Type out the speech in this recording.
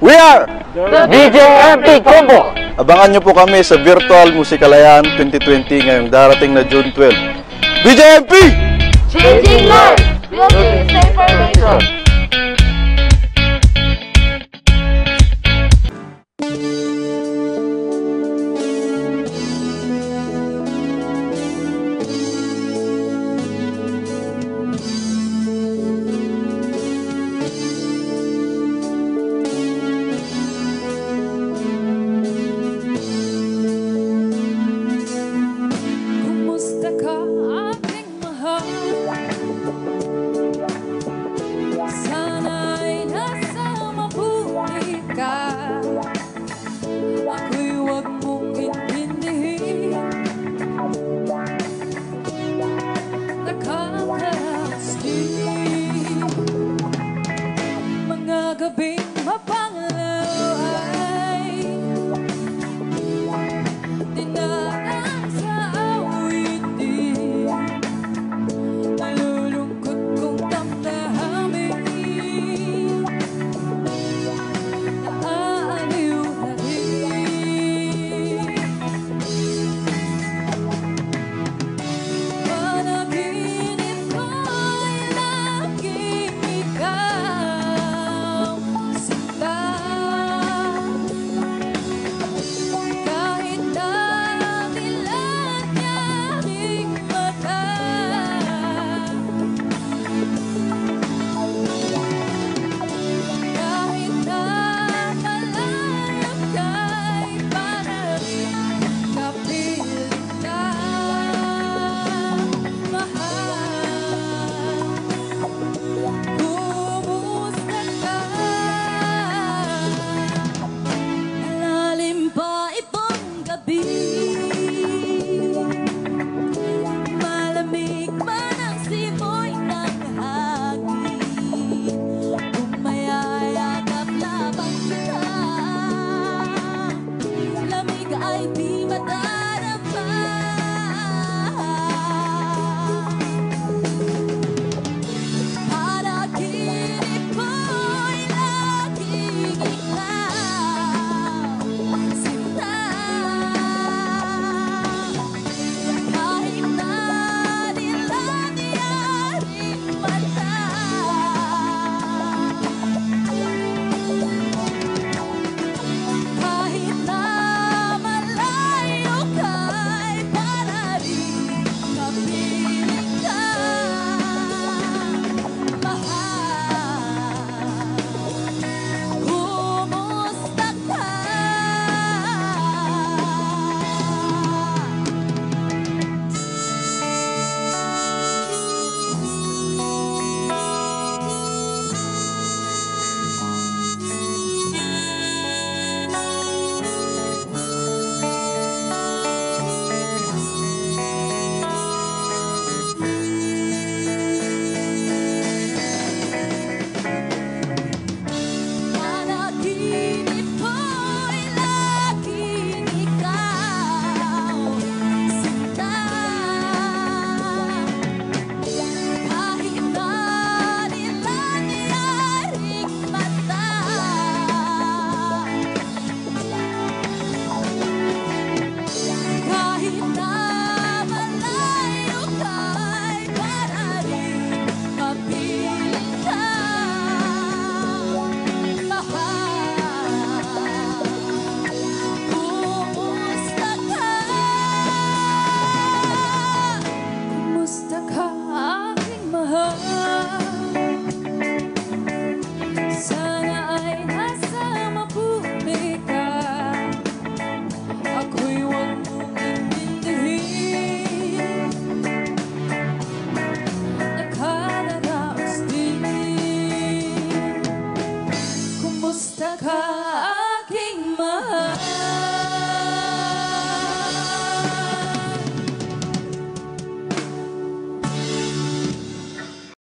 We are DJ MP Combo! Abangan nyo po kami sa Virtual Musikalayan 2020 ngayong darating na June 12. DJ MP! Changing lives! Building safer nation!